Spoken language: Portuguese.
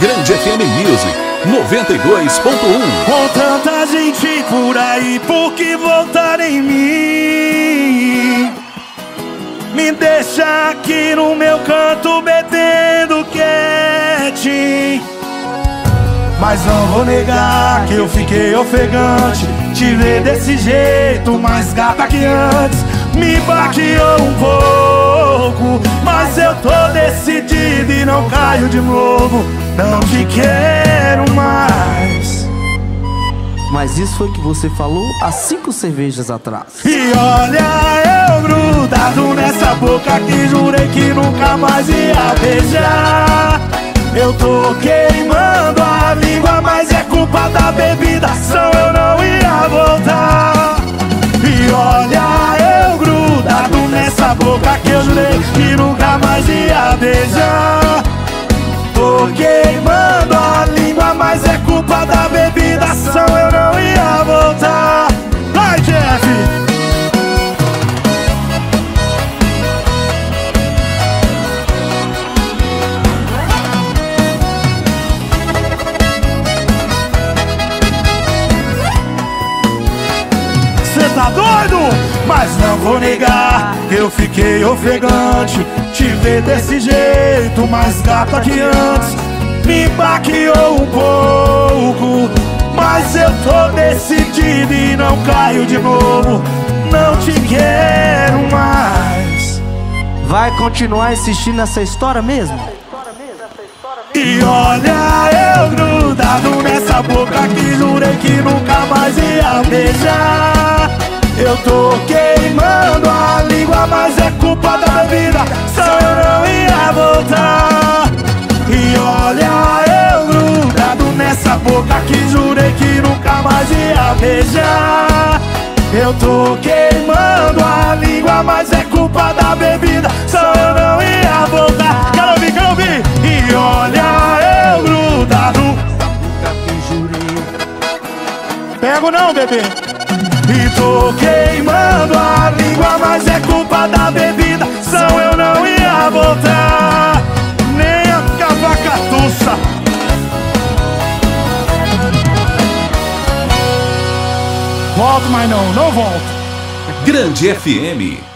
Grande FM Music 92.1. Com tanta gente por aí, por que voltar em mim? Me deixa aqui no meu canto bebendo quietinho. Mas não vou negar que eu fiquei ofegante. Te ver desse jeito, mais gata que antes. Me e não caio de novo. Não te quero mais. Mas isso foi o que você falou há cinco cervejas atrás. E olha eu grudado nessa boca que jurei que nunca mais ia beijar. Eu tô queimando a língua, mas é culpa da bebida, só eu nessa boca que eu jurei que nunca mais ia beijar. Tô queimando a língua, mas é culpa da bebida, só eu não ia voltar. Vai, Jeff! Cê tá doido? Mas não vou negar que eu fiquei ofegante Te ver desse jeito, mais gata que antes. Me baqueou um pouco Mas eu tô decidido e não caio de novo. Não te quero mais. Vai continuar insistindo nessa história mesmo? E olha eu grudado nessa boca que jurei que nunca mais ia beijar culpa da vida Só eu não ia voltar. E olha eu grudado nessa boca que jurei que nunca mais ia beijar. Eu tô queimando a língua, mas é culpa da bebida Só eu não ia voltar. Quero ouvir, quero ouvir E olha eu grudado. Pego não, bebê. E tô queimando a língua, mas é culpa da bebida Volto, mas não, não volto. Grande FM